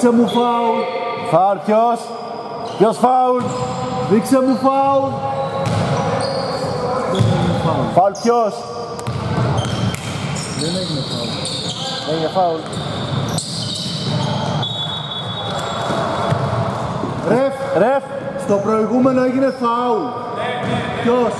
Δείξε μου φάουλ. Φάουλ ποιος; Ποιος φάουλ; Δείξε μου φάουλ. Δεν έγινε φάουλ. Φάουλ ποιος; Δεν έγινε φάουλ. Έγινε φάουλ. Ρεφ, Ρεφ. στο προηγούμενο έγινε φάουλ. Ποιος;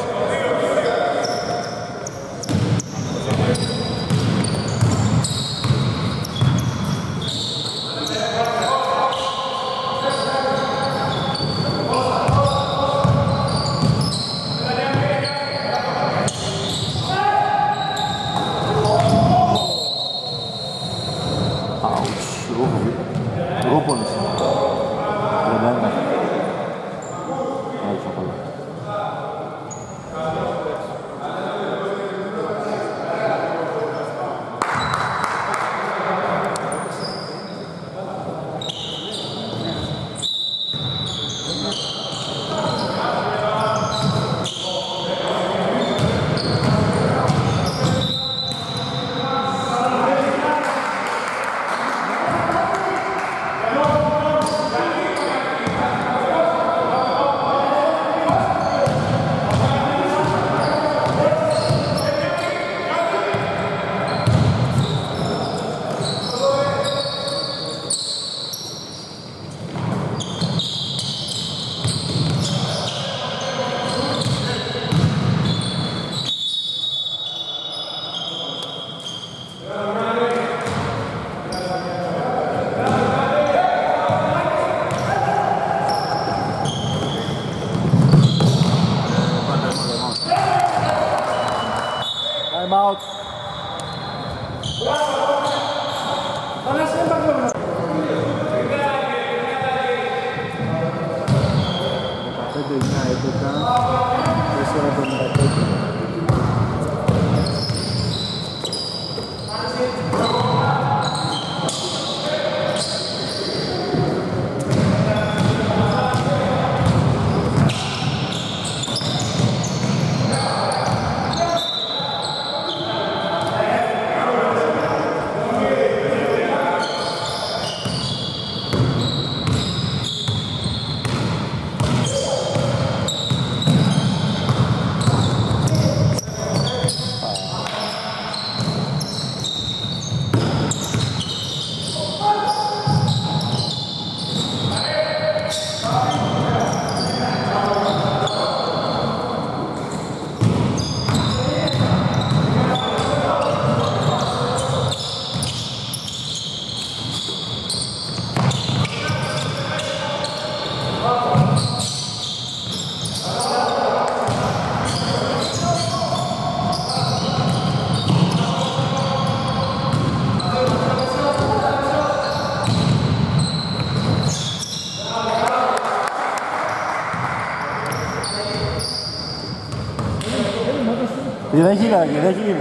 Δεν έχει γίνει, δεν έχει γίνει.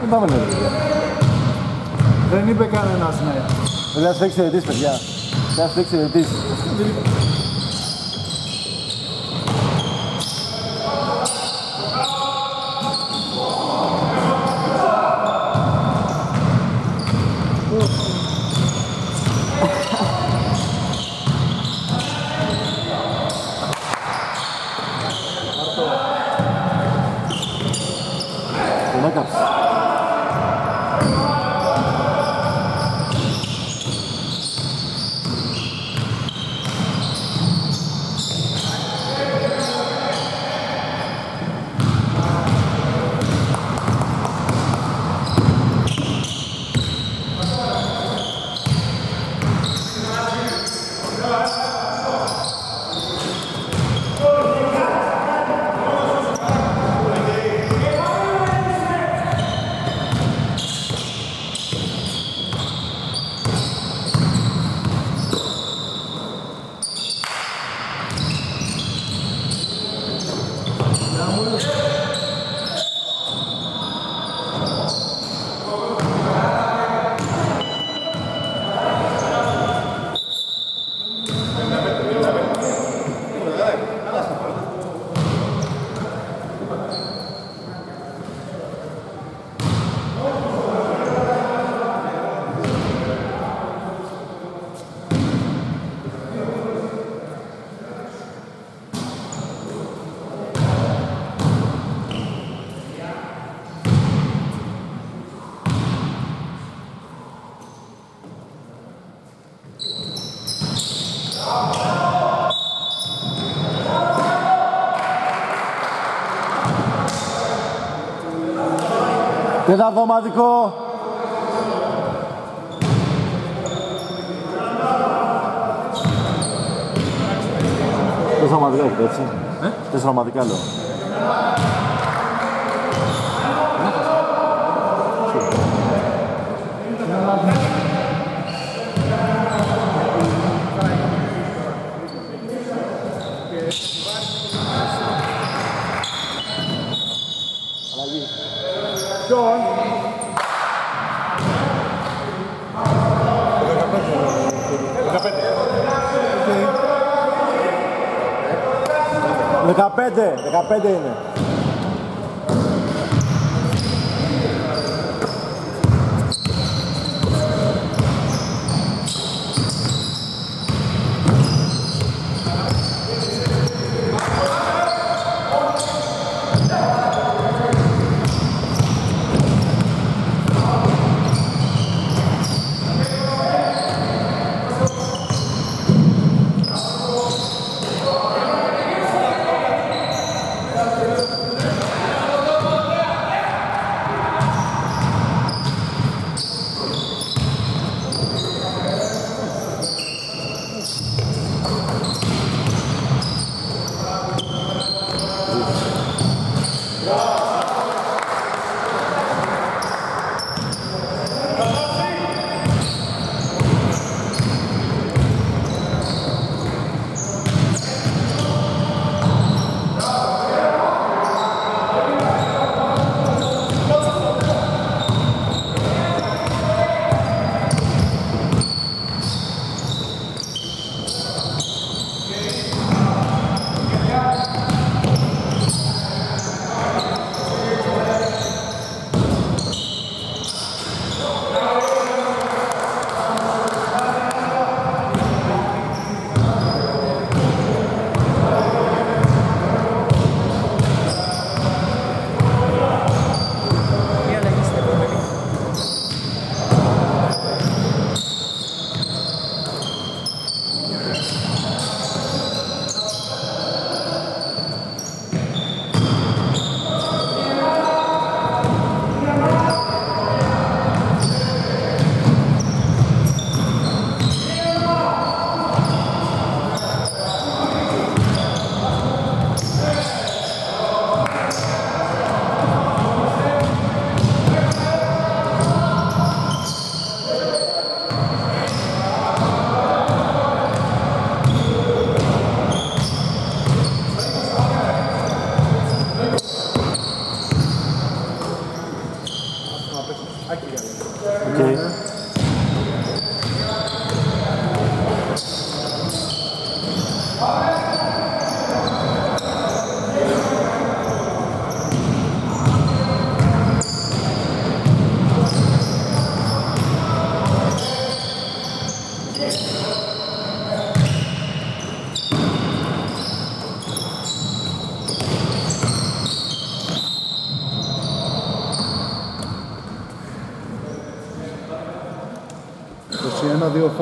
Δεν πάμε να δούμε. Δεν είπε κανένας ναι. Δεν θα παίξει ερετής, παιδιά. Δεν θα παίξει Τέταρτο ομαδικό. Τέσσερα ομαδικά έχετε έτσι. Ε; Τέσσερα ομαδικά λέω. 15, 15 είναι.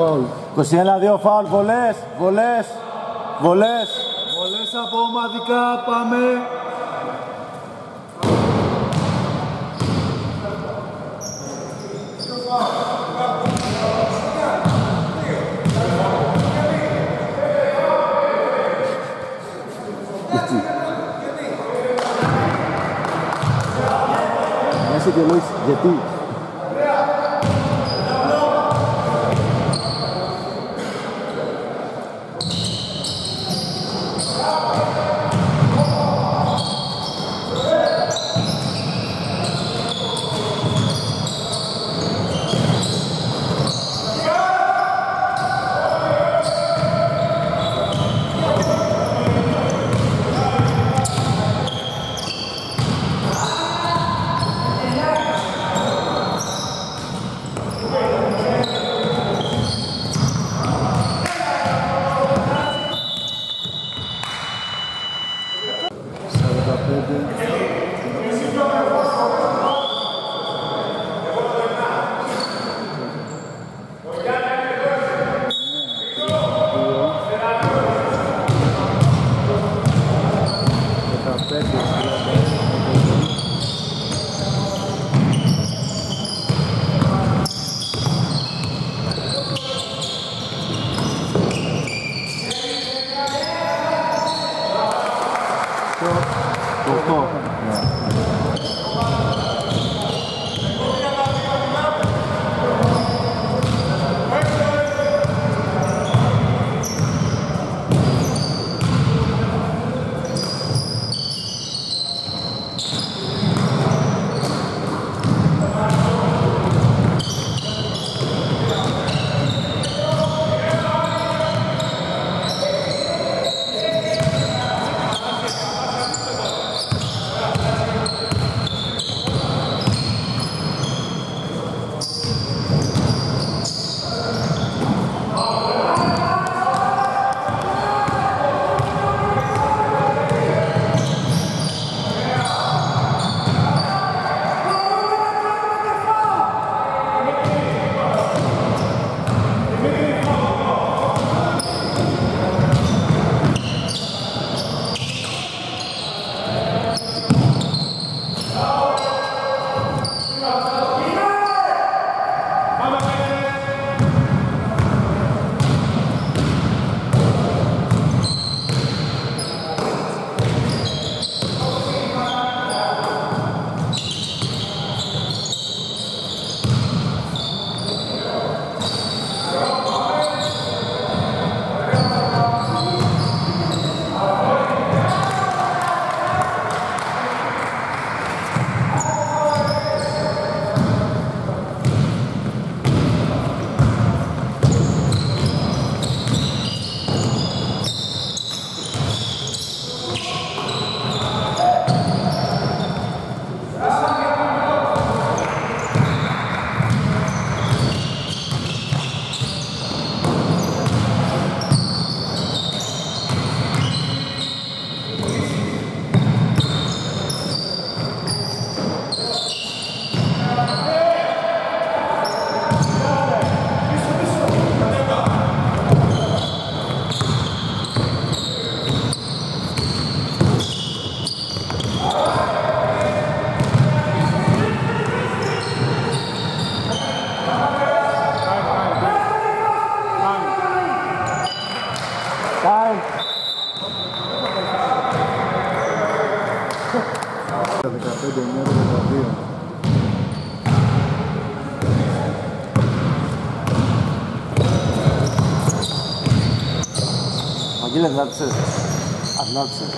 Φάουλ. 21-2 φάουλ, βολές, βολές, βολές. Βολές από ομαδικά, πάμε. Να είσαι και λόγεις γιατί; and that's it. And that's it.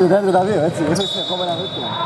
Και μάλιστα το 31-32, έτσι. Έχεις ακόμα ένα τέτοιο. Μέχρι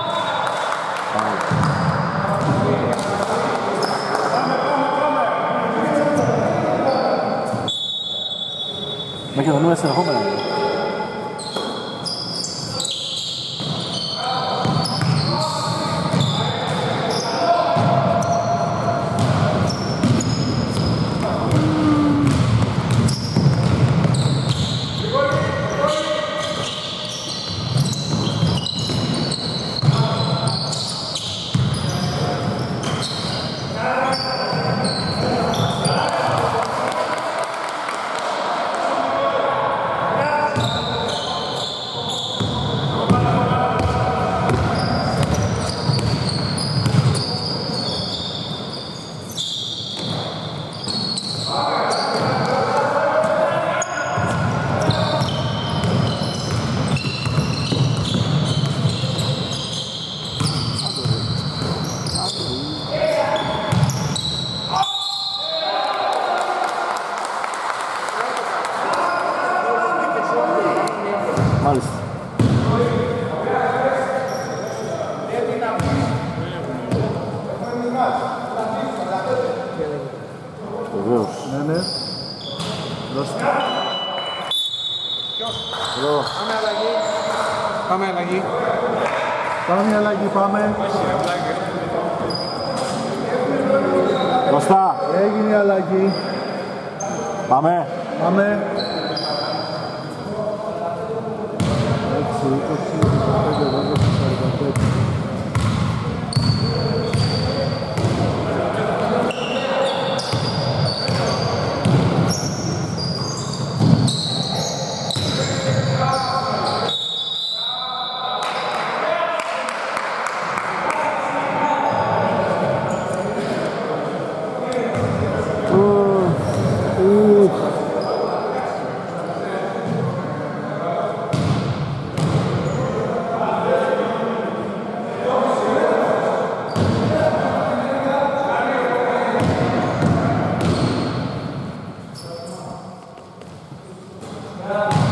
야.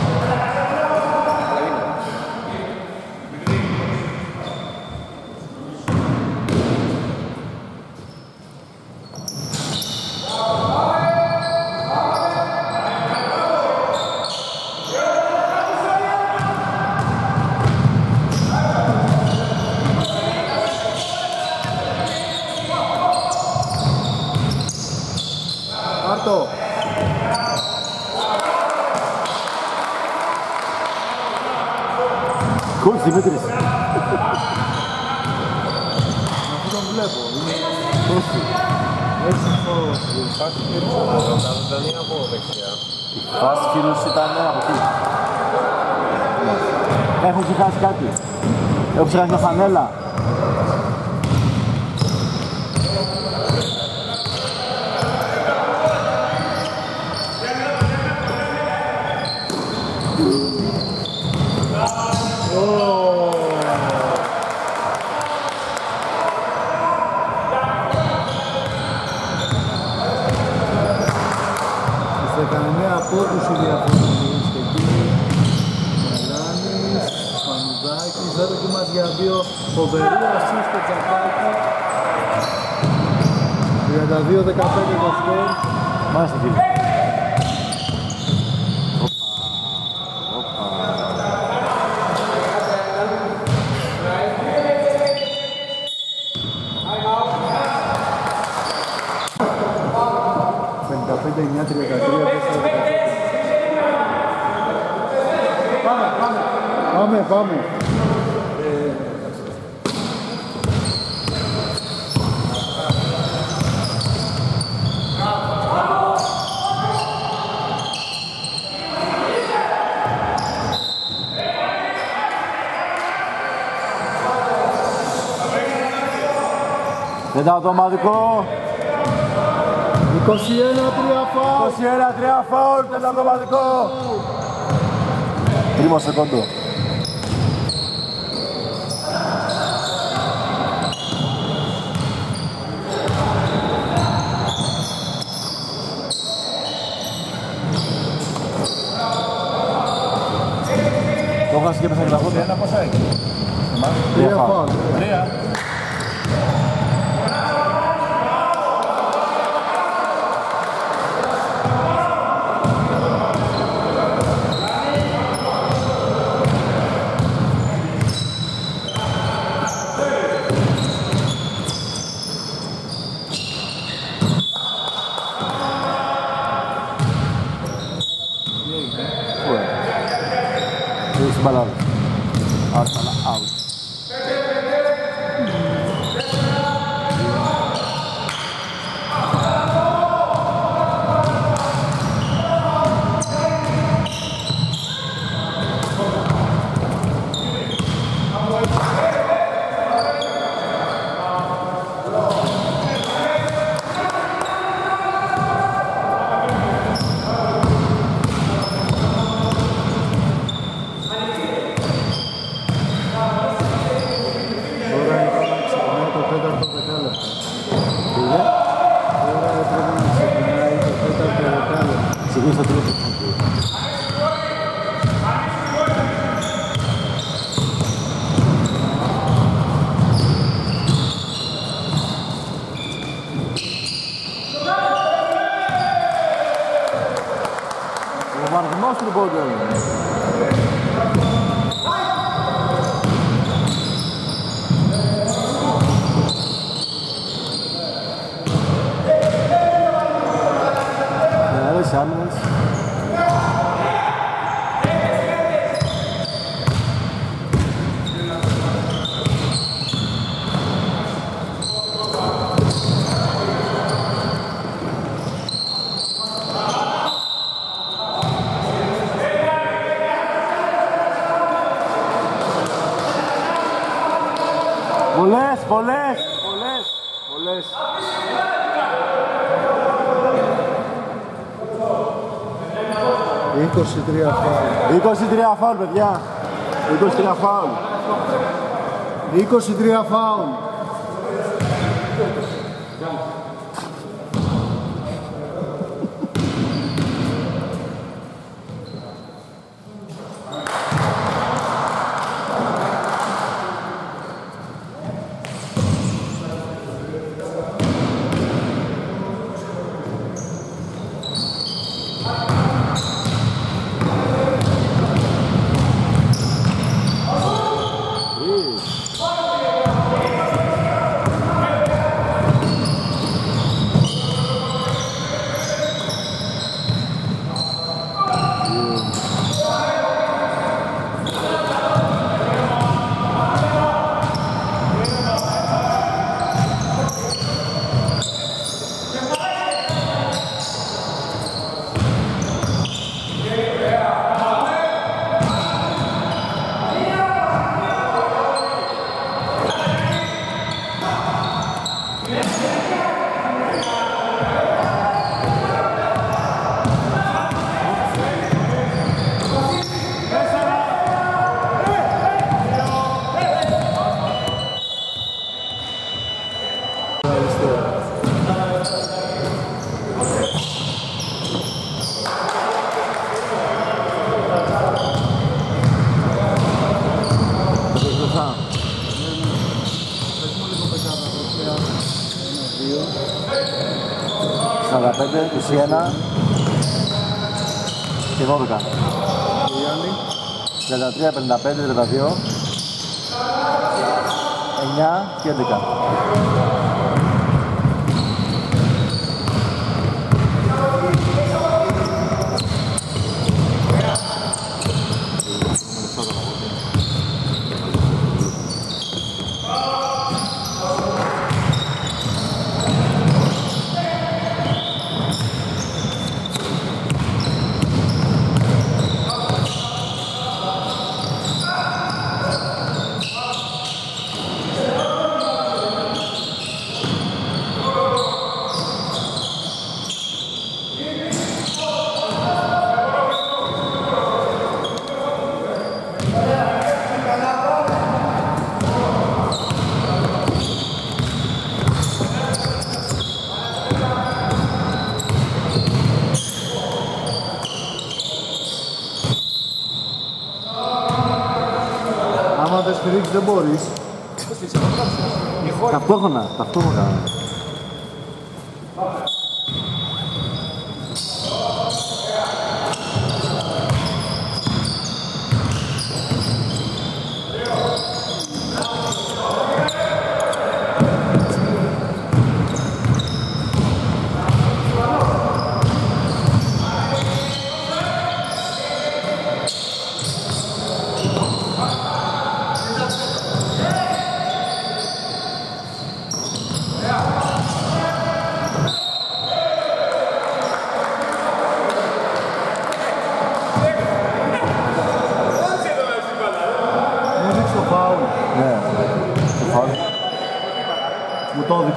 Gracias, Anela. Φοβερή ασύς στο Τζακάκη. 32-15 το σκορ. Πάμε, πάμε. Πεντατοματικό. 21 τριαφάουλ. 21 τριαφάουλ. Πεντατοματικό. Τρίμο σε κοντό. Το χάσει και μέσα και τα πόδια. Ένα ποσάκι. Τρία φάουλ. Τρία. Φάουλ. 23 φάουλ, παιδιά. 23 φάουλ. 23 φάουλ. 45, 21 και 12. Και οι άλλοι. 33, 55, 32 9 και 11. Ταυτόχρονα, ταυτόχρονα.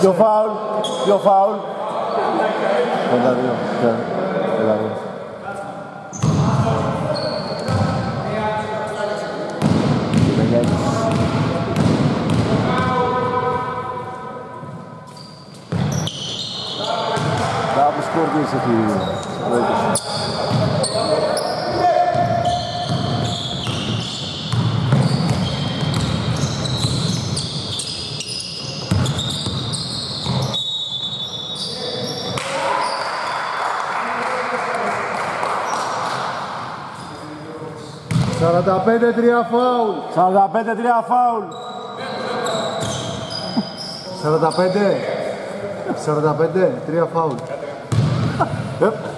Μου το έδειξε. Ποιο φάουλ, ποιο φάουλ. 52, ποιο, 52. Κάπου σκορ τι έχει προέκυψη. 45-3 φάουλ. 45-3 φάουλ. 45. 45, 3 φάουλ.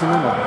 Barcelona.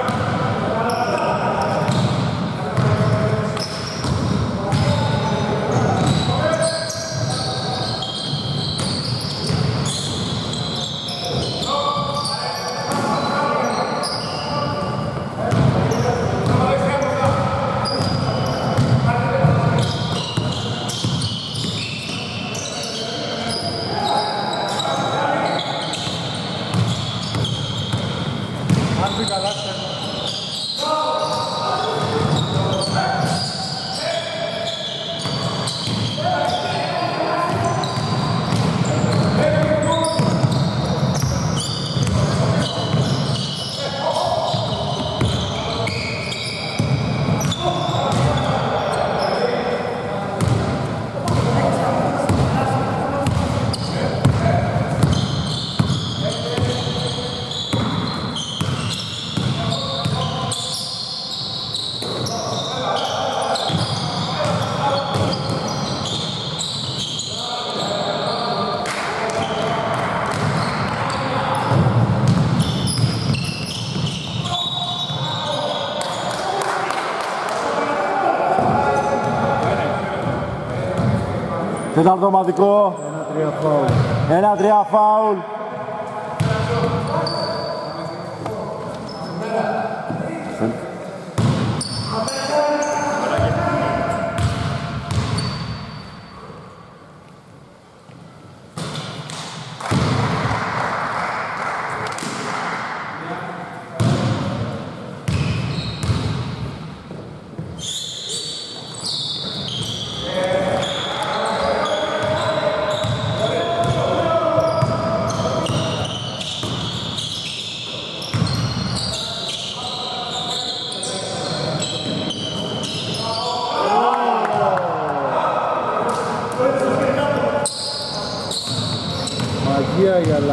Τέταρτο ομαδικό. Ένα-τρία φάουλ. Ένα-τρία φάουλ.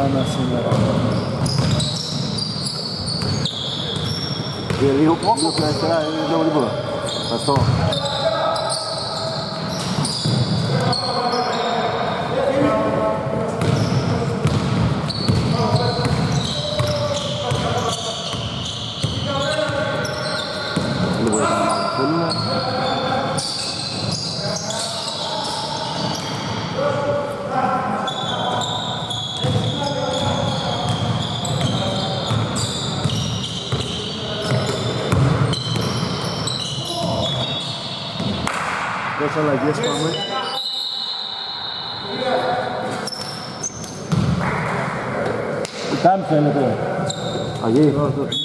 Αγία η Αλάνα σήμερα. Και λίγο, λίγο στην αριστερά, είναι λίγο dos, dos.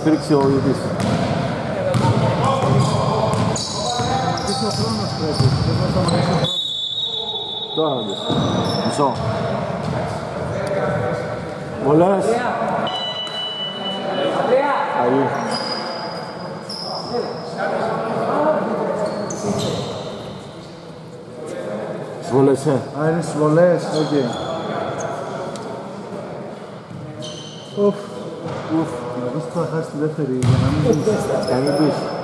Σταματήσεις ο χρόνος. Τώρα να δεις. Μισό. Βολές. Αγί. Βολές, ε. Α, είναι στις βολές. Οκ. Ουφ. Ουφ. Να δεις που θα χάσει τη δεύτερη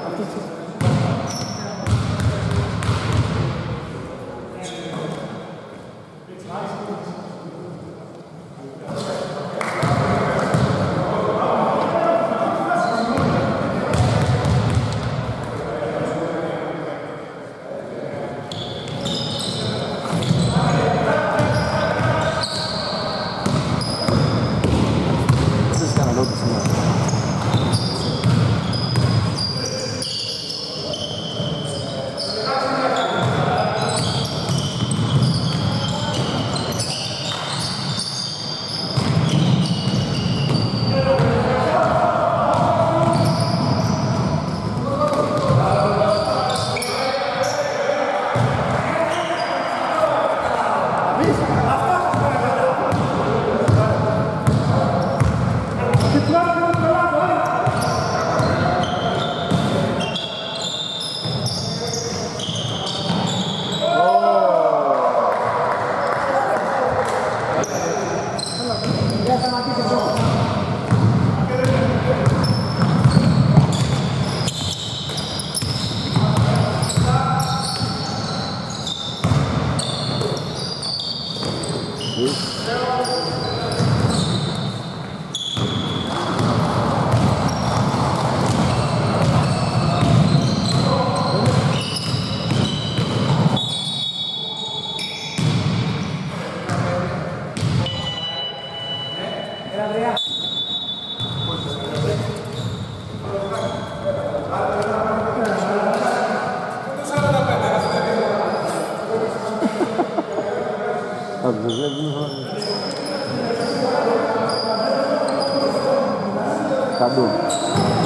Brasil.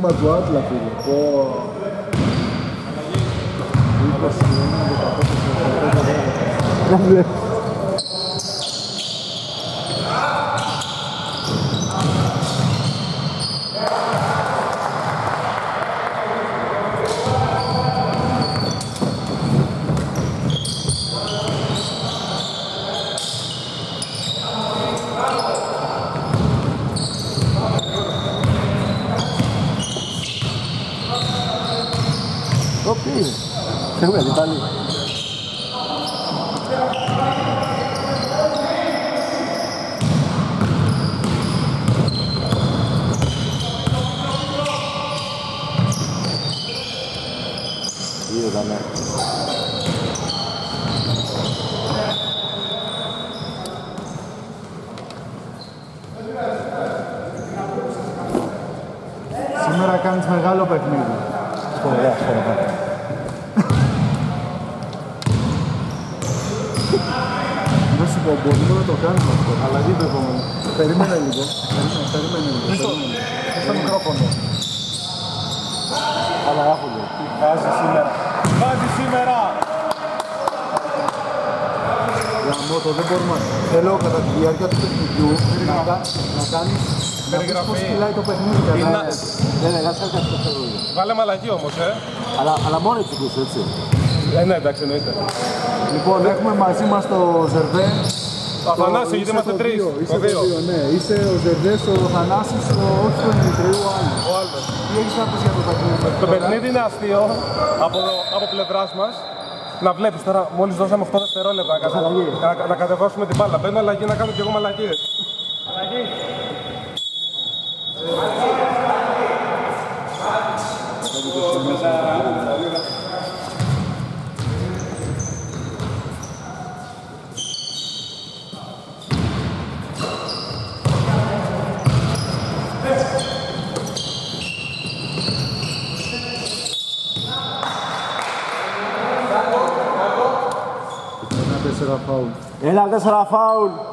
uma do lado pra cima, un po'... Un po' sì, non Ω, τι είναι. Έχουμε αντιπάλει. Είδα, ναι. Σήμερα κάνεις μεγάλο παιχνίδι. Ωραία, ωραία. Δεν σου πω, μπορούμε να το κάνουμε αυτό. Αλλαγή το επόμενο. Περίμενε λίγο. Περίμενε, περίμενε λίγο. περίμενε. Στο μικρόφωνο. Αλλά άχονται. Βάζεις σήμερα; Βάζεις σήμερα. Γαμώτο, δεν μπορούμε. Θέλω κατά τη διάρκεια του παιχνιδιού να, κα- να κάνεις να πεις Περιγραφή. πώς κυλάει το παιχνίδι. Είναι- κατάλαβες. Ναι, ναι, κάτσε κάτι αυτό. Βάλαμε αλλαγή όμως, ε. Αλλά, αλλά μόνο έτσι πούς, έτσι. Ε, ναι, εντάξει, εννοείται. Λοιπόν, έχουμε μαζί μας το Ζερβέ. Ο Αθανάσης, Το- γιατί είσαι είμαστε το τρεις. δύο, Είσαι Το το δύο. δύο, ναι. Είσαι ο Ζερβές, ο Θανάσης, ο όχι τον Δημητρίου, ο άλλος. Ο Άλβες. Τι έχεις να πεις για το παιχνίδι. μέχρι Το τώρα; παιχνίδι είναι αστείο από, από πλευράς μας. Να βλέπεις τώρα, μόλις δώσαμε 8 δευτερόλεπτα να, κατα... να, να κατεβάσουμε την μπάλα. Μπαίνω αλλαγή να κάνω και εγώ μαλακίες. sera faul. El a găsit la faul.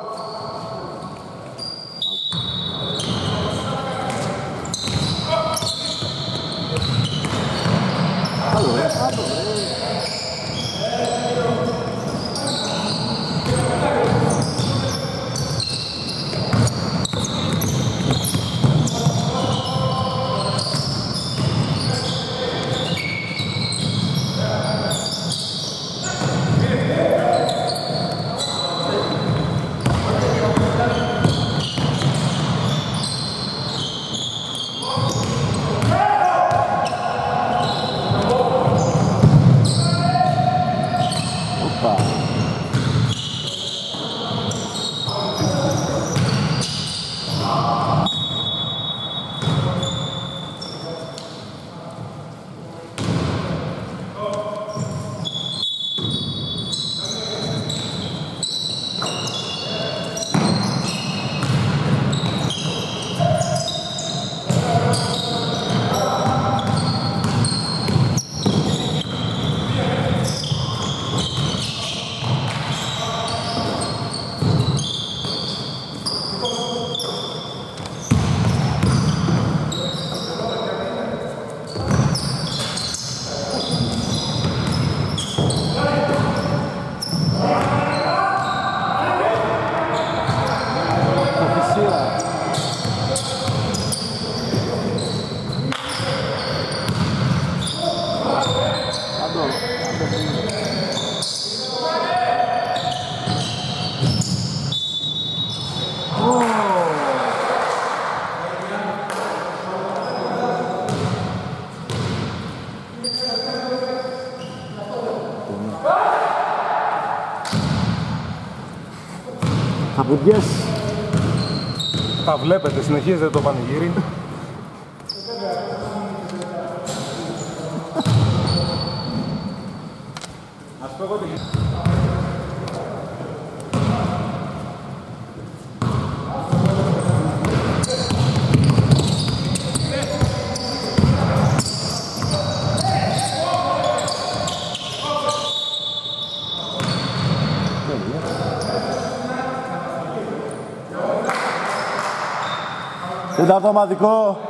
Θα βλέπετε, συνεχίζεται το πανηγύρι. Τέταρτο ομαδικό.